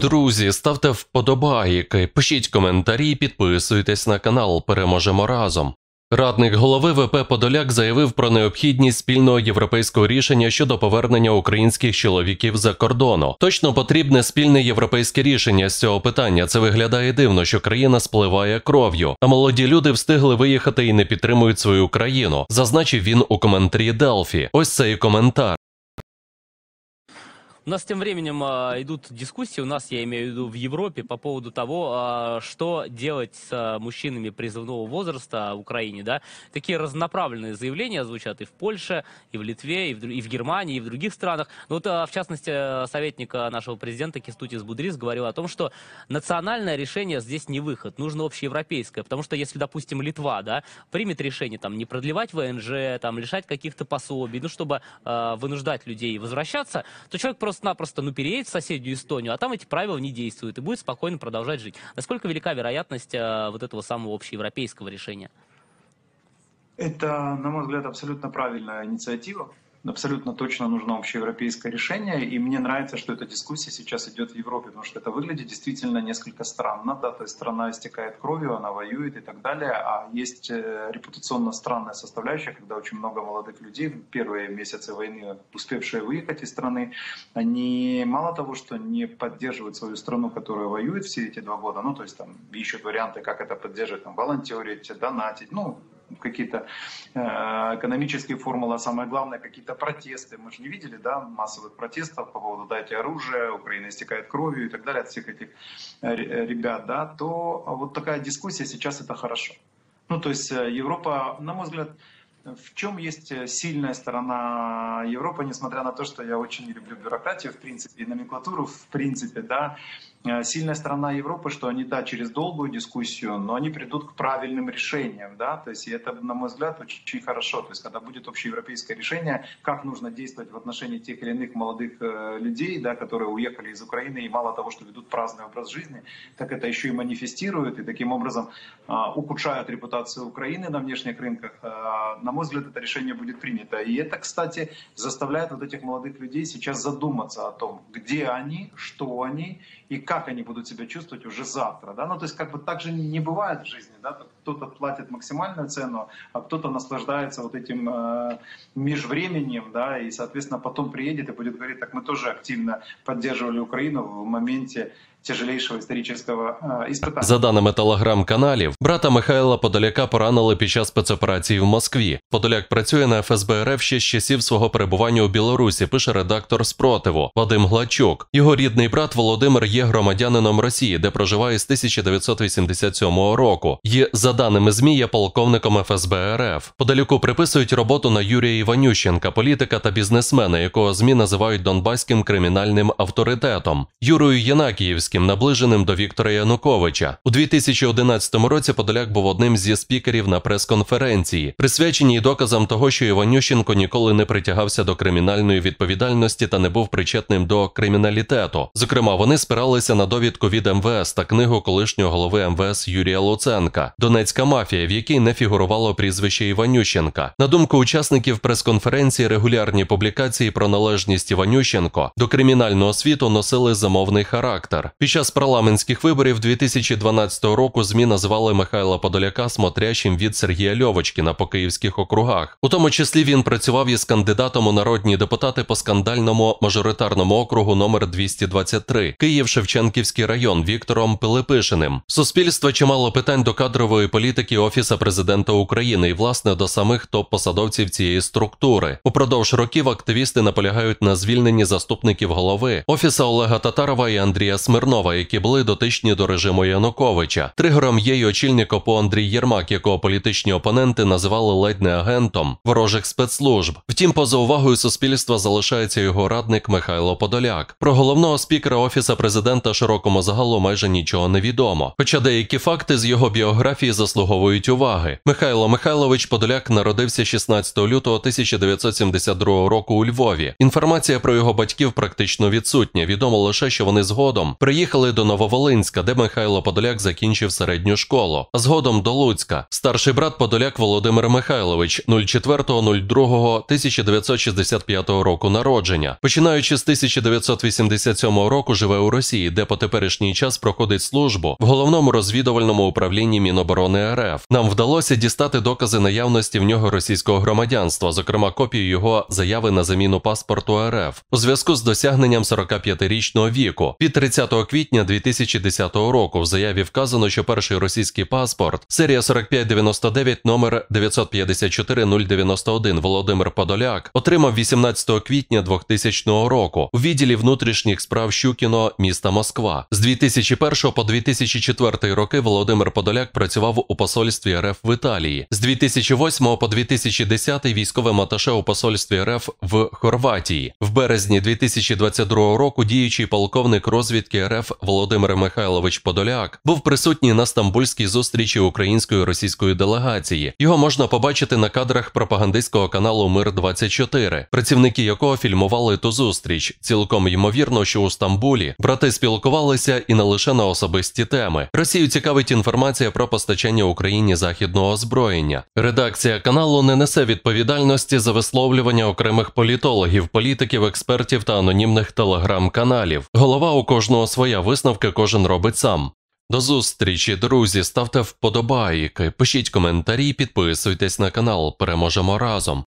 Друзі, ставте вподобайки, пишіть коментарі, підписуйтесь на канал. Переможемо разом. Радник голови ВП Подоляк заявив про необхідність спільного європейського рішення щодо повернення українських чоловіків за кордону. Точно потрібне спільне європейське рішення з цього питання. Це виглядає дивно, що країна спливає кров'ю, а молоді люди встигли виїхати і не підтримують свою країну. Зазначив він у коментарі Делфі. Ось цей коментар. У нас тем временем а, идут дискуссии, у нас, я имею в виду, в Европе по поводу того, а, что делать с а, мужчинами призывного возраста в Украине. Да? Такие разнонаправленные заявления звучат и в Польше, и в Литве, и в, и в Германии, и в других странах. Но вот, а, в частности, а, советник нашего президента Кистутис Будрис говорил о том, что национальное решение здесь не выход, нужно общеевропейское. Потому что если, допустим, Литва да, примет решение там, не продлевать ВНЖ, там, лишать каких-то пособий, ну, чтобы а, вынуждать людей возвращаться, то человек просто-напросто ну, переедет в соседнюю Эстонию, а там эти правила не действуют и будет спокойно продолжать жить. Насколько велика вероятность а, вот этого самого общеевропейского решения? Это, на мой взгляд, абсолютно правильная инициатива. Абсолютно точно нужно общеевропейское решение. И мне нравится, что эта дискуссия сейчас идет в Европе, потому что это выглядит действительно несколько странно. Да? То есть страна истекает кровью, она воюет и так далее. А есть э, репутационно странная составляющая, когда очень много молодых людей в первые месяцы войны, успевшие выехать из страны, они мало того, что не поддерживают свою страну, которая воюет все эти два года, ну то есть там ищут варианты, как это поддерживать, там, волонтерить, донатить, ну какие-то э, экономические формулы, а самое главное, какие-то протесты. Мы же не видели, да, массовых протестов по поводу «дайте оружие», «Украина истекает кровью» и так далее от всех этих э, ре- ребят, да, то вот такая дискуссия сейчас это хорошо. Ну, то есть э, Европа, на мой взгляд, в чем есть э, сильная сторона Европы, несмотря на то, что я очень не люблю бюрократию, в принципе, и номенклатуру, в принципе, да, Э, сильная сторона Европы, что они, да, через долгую дискуссию, но они придут к правильным решениям, да, то есть и это, на мой взгляд, очень, очень хорошо, то есть когда будет общеевропейское решение, как нужно действовать в отношении тех или иных молодых э, людей, да, которые уехали из Украины и мало того, что ведут праздный образ жизни, так это еще и манифестируют и таким образом э, ухудшают репутацию Украины на внешних рынках. Э, на мой взгляд, это решение будет принято. И это, кстати, заставляет вот этих молодых людей сейчас задуматься о том, где они, что они и как они будут себя чувствовать уже завтра. Да? Ну, то есть как бы так же не бывает в жизни. Да? Кто-то платит максимальную цену, а кто-то наслаждается вот этим э, межвременем, да, и, соответственно, потом приедет и будет говорить, так мы тоже активно поддерживали Украину в моменте тяжелейшего исторического э, испытания. За даними телеграм-каналів, брата Михайла Подоляка поранили під час спецоперації в Москві. Подоляк працює на ФСБ РФ ще з часів свого перебування у Білорусі. Пише редактор спротиву Вадим Глачук. Його рідний брат Володимир є громадянином Росії, де проживає з 1987 року. І за даними змі є полковником ФСБ РФ. Подоляку приписують роботу на Юрія Іванющенка, політика та бізнесмена, якого змі називають донбаським кримінальним авторитетом. Юрою Єнакіївським, наближеним до Віктора Януковича. У 2011 році Подоляк був одним зі спікерів на прес-конференції, присвяченій доказам того, що Іванющенко ніколи не притягався до кримінальної відповідальності та не був причетним до криміналітету. Зокрема, вони спиралися на довідку від МВС та книгу колишнього голови МВС Юрія Луценка Донецька мафія, в якій не фігурувало прізвище Іванющенка. На думку учасників прес-конференції, регулярні публікації про належність Іванющенко до кримінального світу носили замовний характер. Під час парламентських виборів 2012 року ЗМІ називали Михайла Подоляка смотрящим від Сергія Льовочкіна по київських округах. У тому числі він працював із кандидатом у народні депутати по скандальному мажоритарному округу номер 223 Київ-Шевченківський район Віктором Пилипишиним. Суспільство чимало питань до кадрової політики Офіса президента України і власне до самих топ-посадовців цієї структури. Упродовж років активісти наполягають на звільненні заступників голови офіса Олега Татарова і Андрія Смирнова, які були дотичні до режиму Януковича. Тригером є й очільник ОПО Андрій Єрмак, якого політичні опоненти називали ледь не агентом ворожих спецслужб. Втім, поза увагою суспільства залишається його радник Михайло Подоляк. Про головного спікера офіса президента широкому загалу майже нічого не відомо. Хоча деякі факти з його біографії заслуговують уваги. Михайло Михайлович Подоляк народився 16 лютого 1972 року у Львові. Інформація про його батьків практично відсутня. Відомо лише, що вони згодом приїхали Поїхали до Нововолинська, де Михайло Подоляк закінчив середню школу, згодом до Луцька. Старший брат Подоляк Володимир Михайлович 04.02.1965 року народження. Починаючи з 1987 року, живе у Росії, де по теперішній час проходить службу в головному розвідувальному управлінні Міноборони РФ. Нам вдалося дістати докази наявності в нього російського громадянства, зокрема копію його заяви на заміну паспорту РФ у зв'язку з досягненням 45-річного віку. Від 30 квітня 2010 року в заяві вказано, що перший російський паспорт серія 4599 номер 954091 Володимир Подоляк отримав 18 квітня 2000 року у відділі внутрішніх справ Щукіно міста Москва. З 2001 по 2004 роки Володимир Подоляк працював у посольстві РФ в Італії. З 2008 по 2010 військовим аташе у посольстві РФ в Хорватії. В березні 2022 року діючий полковник розвідки РФ Володимир Михайлович Подоляк був присутній на стамбульській зустрічі української російської делегації. Його можна побачити на кадрах пропагандистського каналу Мир 24 працівники якого фільмували ту зустріч. Цілком ймовірно, що у Стамбулі брати спілкувалися і не лише на особисті теми. Росію цікавить інформація про постачання Україні західного озброєння. Редакція каналу не несе відповідальності за висловлювання окремих політологів, політиків, експертів та анонімних телеграм-каналів. Голова у кожного своя висновки кожен робить сам. До зустрічі, друзі, ставте вподобайки, пишіть коментарі, підписуйтесь на канал. Переможемо разом.